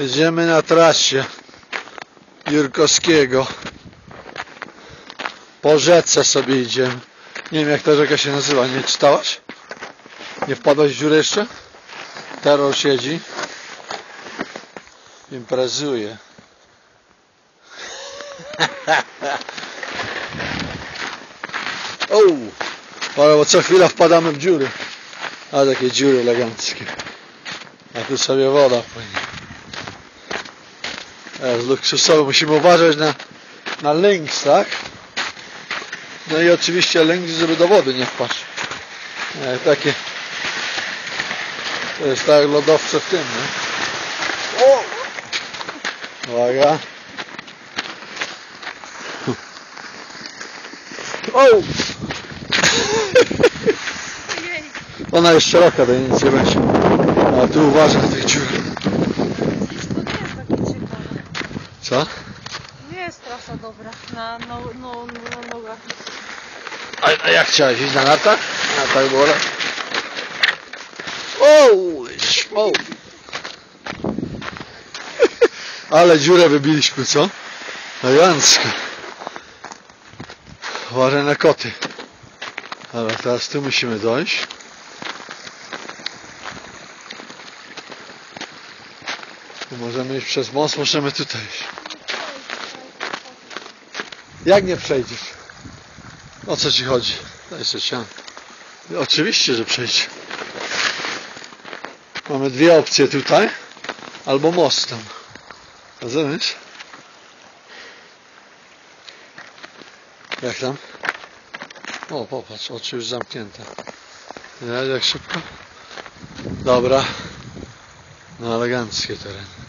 Jedziemy na trasie Jurkowskiego. Po rzece sobie idziemy. Nie wiem jak ta rzeka się nazywa, nie czytałaś? Nie wpadłaś w dziurę jeszcze? Terror siedzi. Imprezuje. O! Ale bo co chwila wpadamy w dziury. A takie dziury eleganckie. A tu sobie woda płynie. Jest luksusowy. Musimy uważać na, na links, tak? No i oczywiście links, żeby do wody nie wpaść. E, takie. To jest tak lodowce w tym, nie? O! Uwaga. O! Ona jest szeroka, to nic nie będzie. A tu uważaj na tych dziur. to nie jest takie ciekawe. Co? Nie jest trasa dobra na, no, no, na nogach. A, a jak chciałeś iść na nartach? Na tak było. Holy smoke! Ale dziurę wybiliśmy, co? Elegancko. Uważaj na koty. Dobra, teraz tu musimy dojść. Tu możemy iść przez most, możemy tutaj iść. Jak nie przejdziesz? O co ci chodzi? Daj sian. Oczywiście, że przejdzie. Mamy dwie opcje tutaj. Albo mostem. Rozumiesz? Jak tam? O, popatrz, oczy już zamknięte. Nie, jak szybko? Dobra. No eleganckie teren.